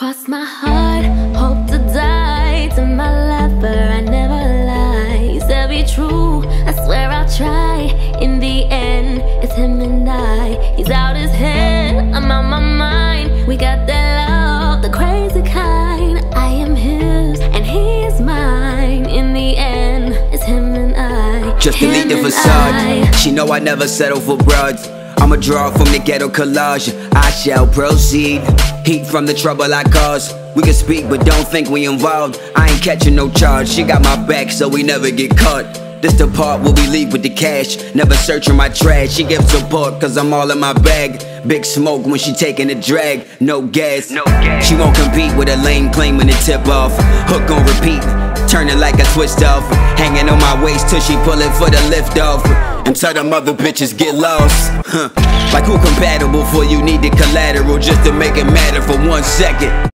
Cross my heart, hope to die to my lover. I never lie. He said be true. I swear I'll try. In the end, it's him and I. He's out his head, I'm out my mind. We got that love, the crazy kind. I am his and he is mine. In the end, it's him and I. Just him delete the facade. I. She know I never settle for broads. I'ma draw from the ghetto collage. I shall proceed. Heat from the trouble I cause. We can speak, but don't think we involved. I ain't catching no charge. She got my back, so we never get caught. This the part where we leave with the cash. Never searching my trash. She gives support, cause I'm all in my bag. Big smoke when she taking a drag. No gas. No gas. She won't compete with a lane claiming to tip off. Hook on repeat. Turning like a twist off. Hanging on my waist till she pull it for the lift off. Until them other bitches get lost. Huh. Like who compatible for you need the collateral just to make it matter for one second.